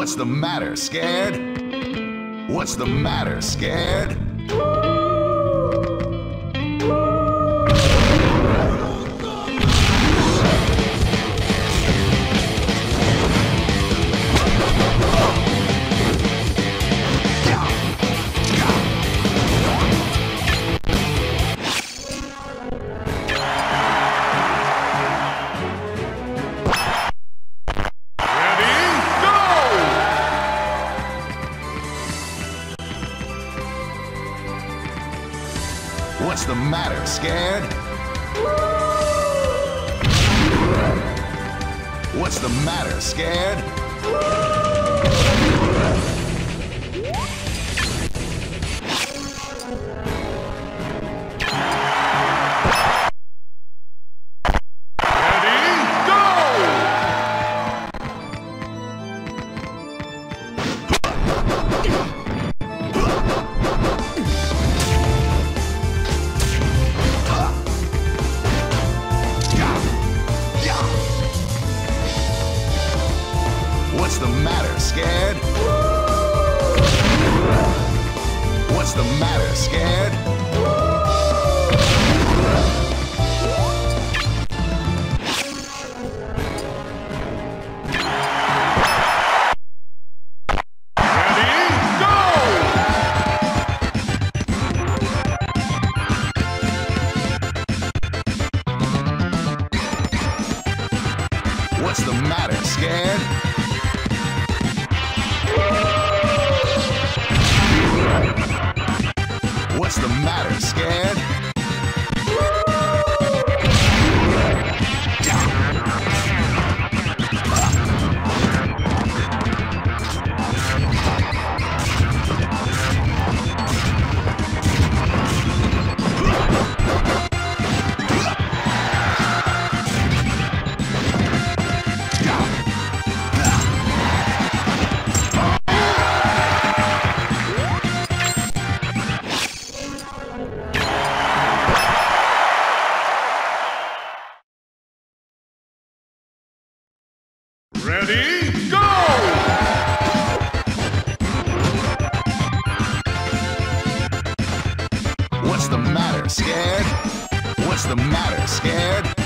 What's the matter, scared? What's the matter, scared? Scared? What's the matter, scared? The matter, scared? What's the matter, scared? What's the matter, scared? The matter, scared? The matter, scared? What's the matter, scared?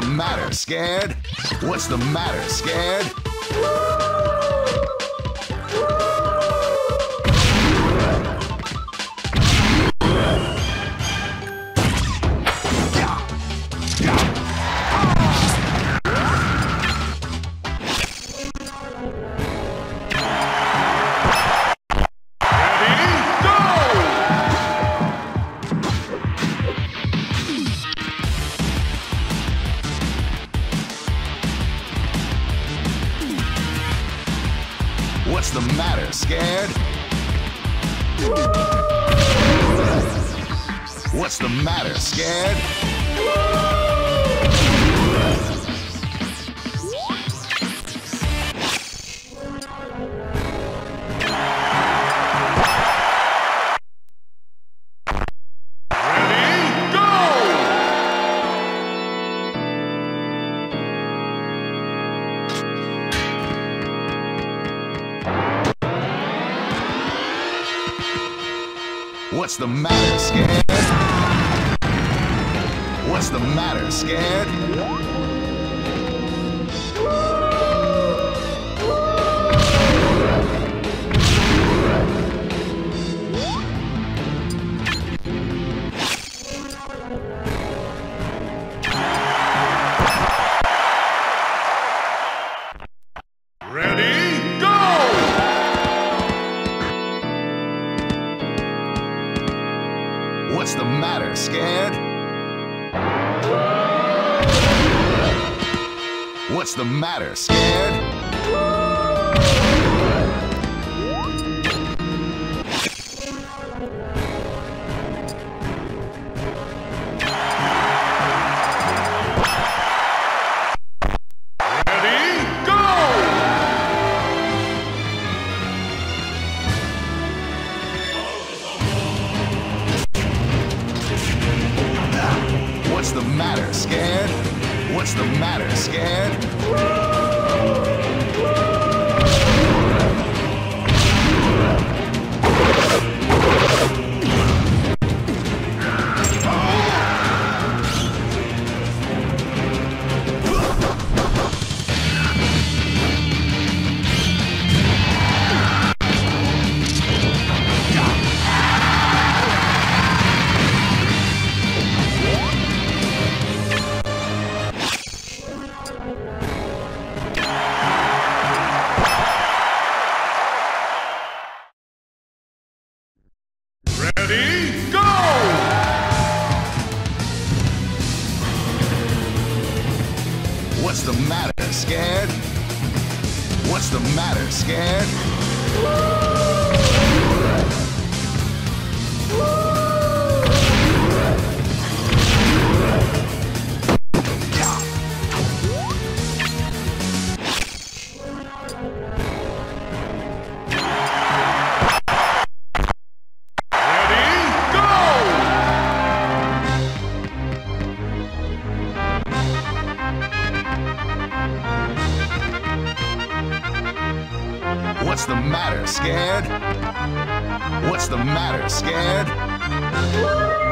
The matter, scared? What's the matter, scared? What's the matter, scared? What's the matter, scared? What's the matter, scared? What's the matter, scared? What's the matter, scared? Matter, scared? What's the matter, scared? What's the matter, scared? What's the matter, scared? What's the matter, scared?